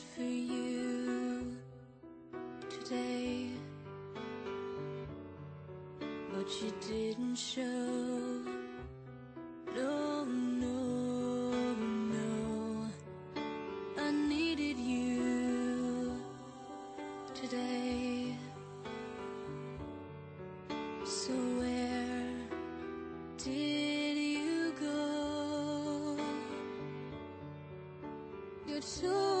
good for you today, but you didn't show. No, no, no. I needed you today. So where did you go? You're too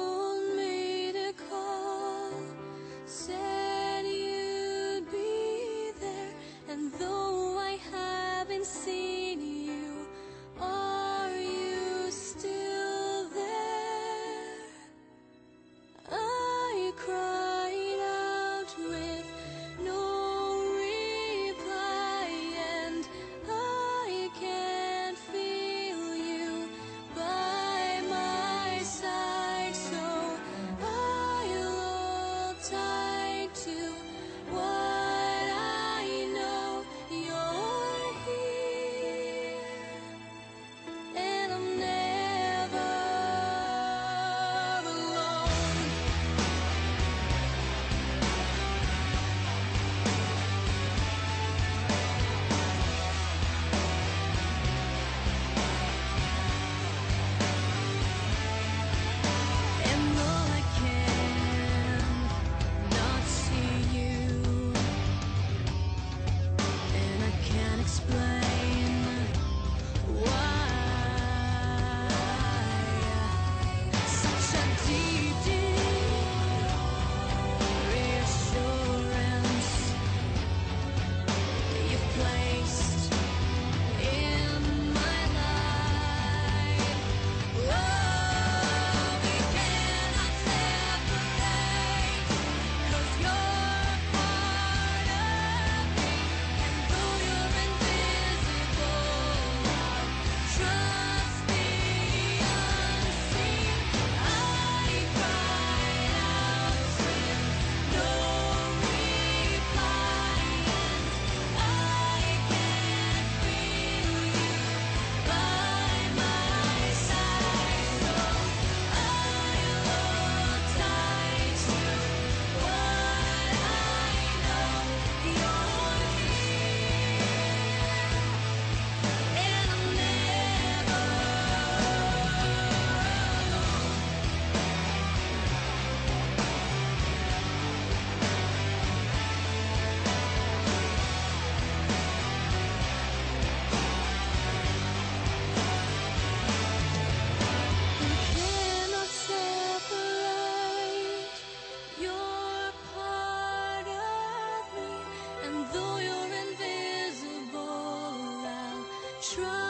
trust.